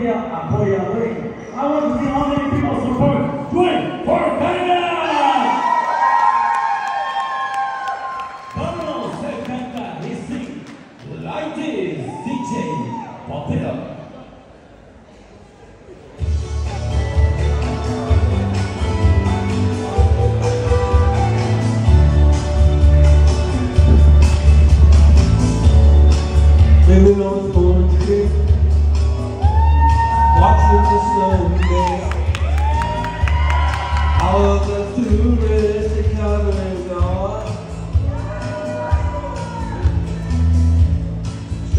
here and go your way. I want to see how many people support. Do for Canada! Colonel Sekanta, he sings, Light is DJ, popular.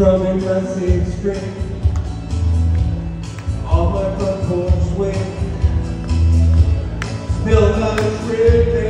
strumming my same string. All my front porch swing. Still not a trip.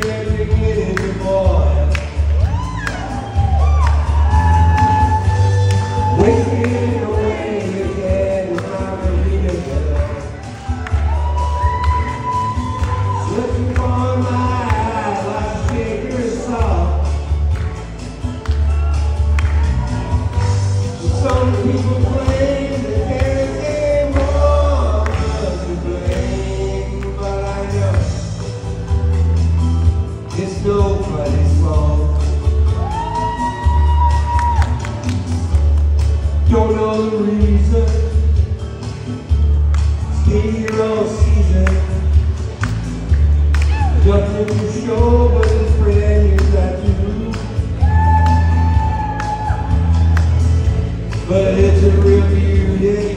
But it's a real beauty.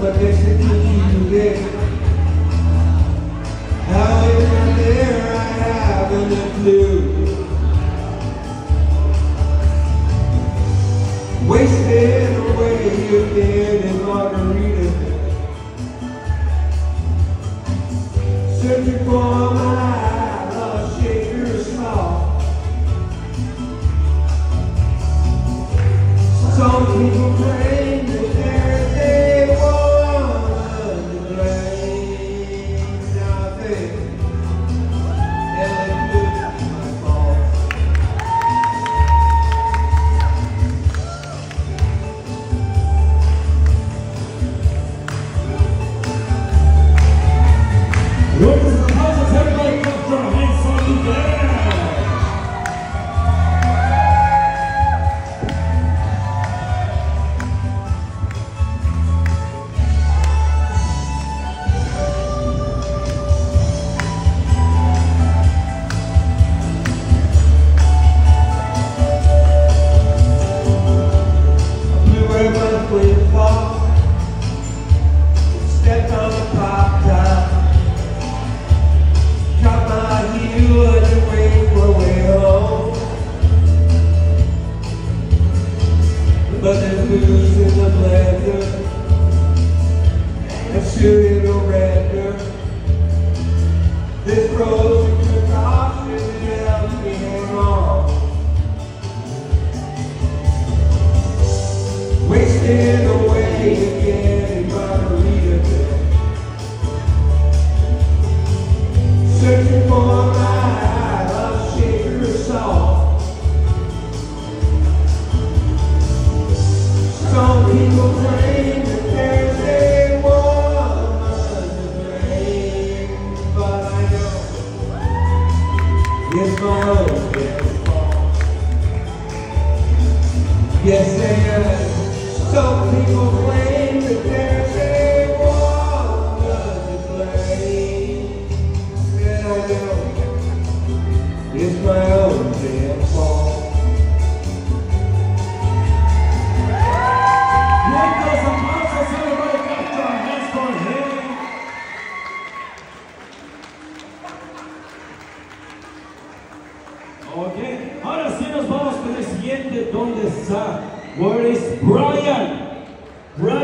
But it's a beauty. How it got there, I haven't a clue. Wasted away again in margarita. Yes, they. Some people blame the there's Ok, ahora sí nos vamos con el siguiente. ¿Dónde está? Where is Brian? Brian.